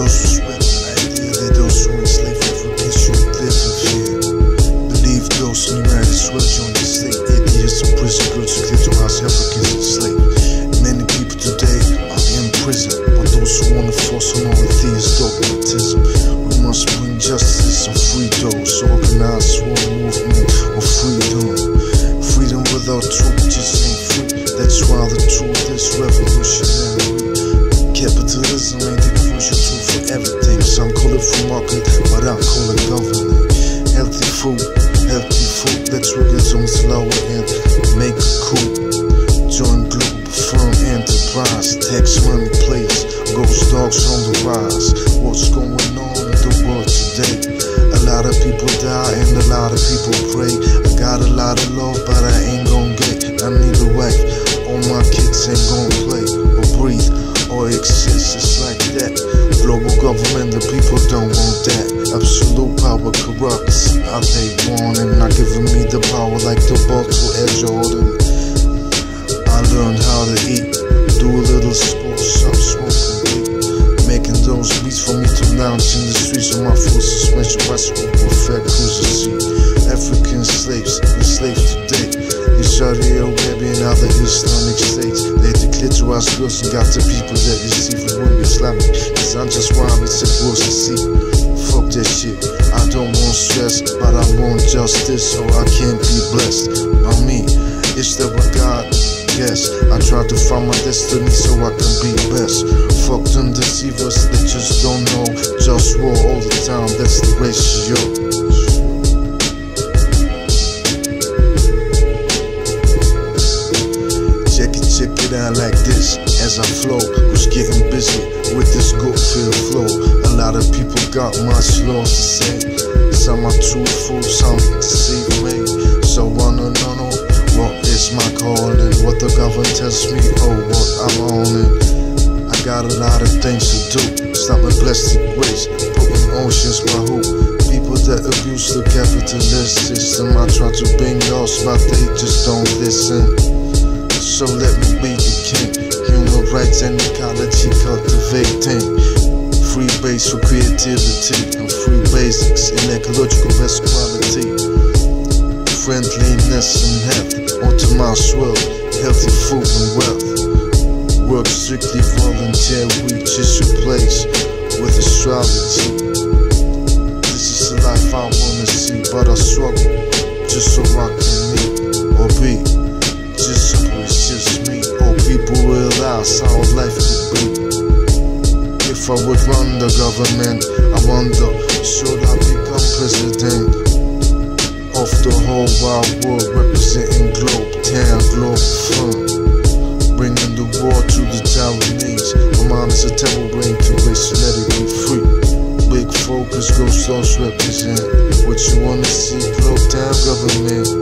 don't suspect I They don't swim in slave for they shoot their fear. Believe those in Iran is well on the state Idiots and prison girls to get to house Africans enslaved Many people today are in prison But those who wanna force on all things dogmatism We must bring justice and free those Organize one movement of freedom. Freedom without truth just ain't free. That's why the truth is revolutionary. Enterprise. Tax money place. Ghost dogs on the rise. What's going on in the world today? A lot of people die and a lot of people pray. I got a lot of love, but I ain't gon' get. I need a wife. All my kids ain't gon' play or breathe or exist. It's like that. Global government, the people don't want that. Absolute power corrupts. They want and not giving me the power like the to Air Jordan. I learned how to eat, lounge in the streets of my full suspension bicycle with fat cruiser seat. African slaves, enslaved today. In Saudi Arabia and other Islamic states, they declitorize girls and got the people that you see from when Islamic. Cause I'm just rhyming, said words to see. Fuck that shit. I don't want stress, but I want justice, so I can't be blessed by me. It's the God. Yes, I try to find my destiny so I can be best. Fuck them deceivers that just don't know. Just war all the time, that's the ratio. Check it, check it out like this as I flow. Who's getting busy with this good feel flow? A lot of people got much law to say. Some are truthful, some deceive me. Is my calling? What the government tells me, oh, what I'm on it. I got a lot of things to do. Stop my plastic waste, putting oceans my who. People that abuse the capitalist system. I try to bring laws, but they just don't listen. So let me be the king. Human rights and ecology cultivating. Free base for creativity and free basics in ecological best quality. Friendliness and health, onto my swell, healthy food and wealth. Work strictly volunteer, is your place with astrology. This is the life I wanna see, but I struggle just so I can meet or be. Just so it's just me, or people realize how life could be. If I would run the government, I wonder, should I become president of the whole wild world, representing Globe Town, Globe Fun, bringing the war to the Taiwanese. My mind is a terrible brain to waste, let it be free. Big focus, go souls represent what you wanna see. Globe Town government.